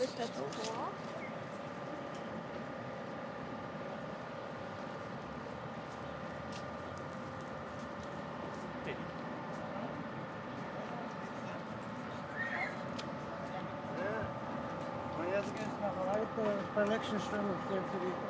Und jetzt weiter bei der nächsten Stunde stehen für die.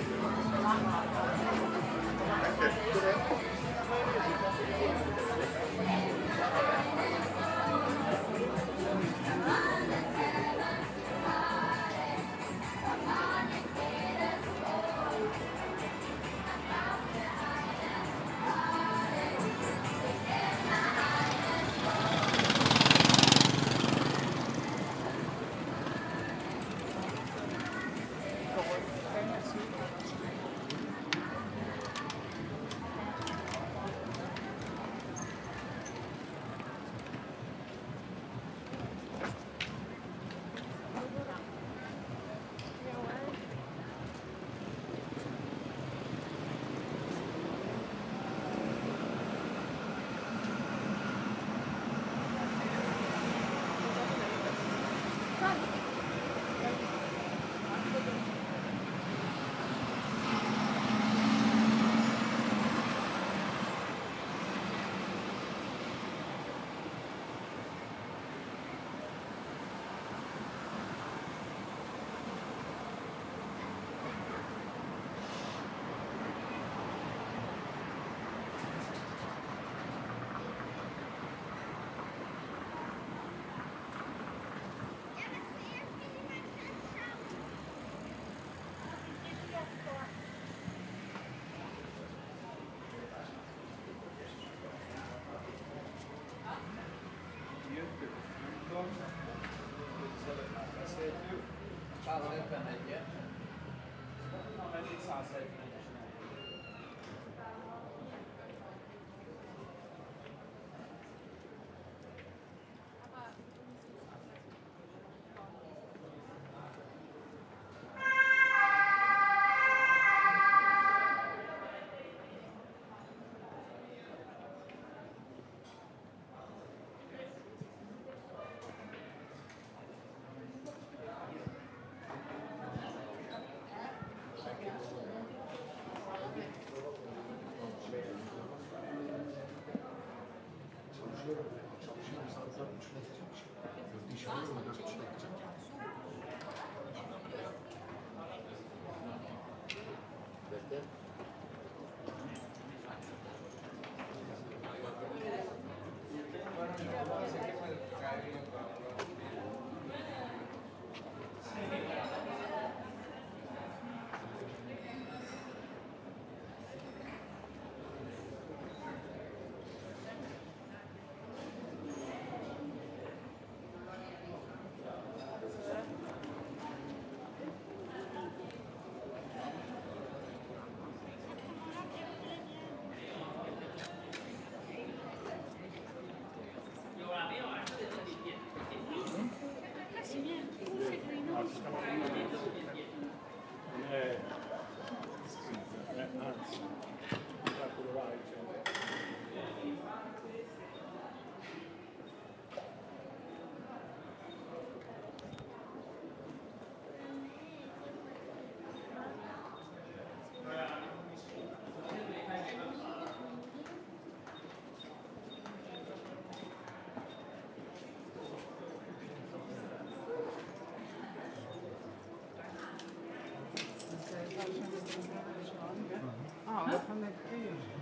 Bye. çalışıyor. Çalışıyor. Saatler 3'te gidecek. 4 iş yapıyor. 4 3'te gidecek. conectei.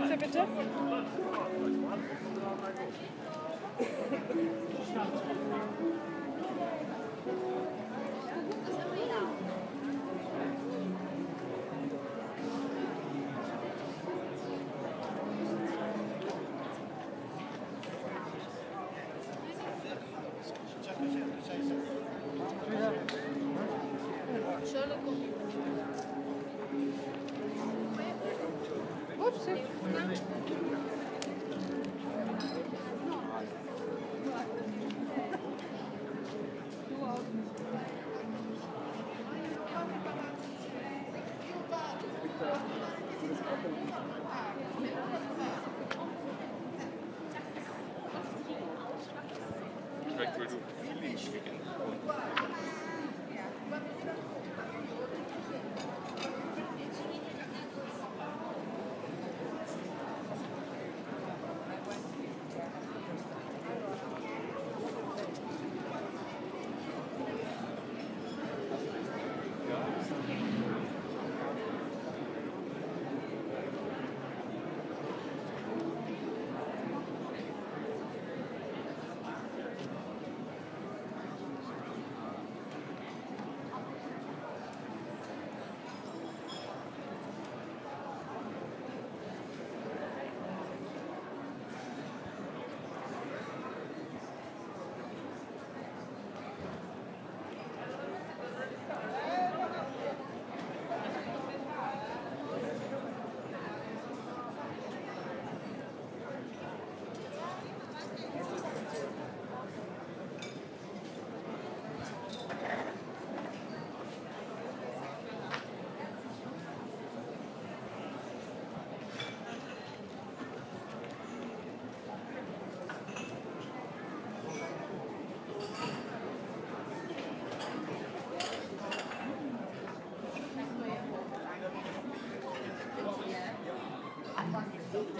Pfütze bitte.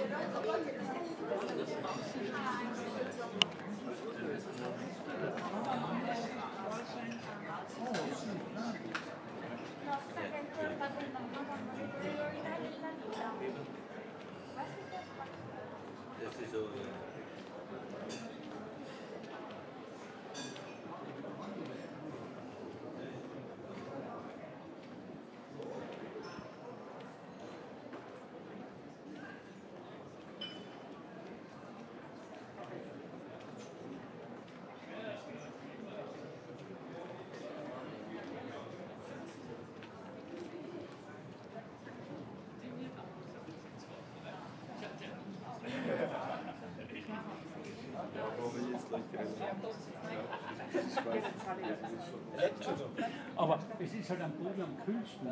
This is a Aber es ist halt am Boden am kühlsten.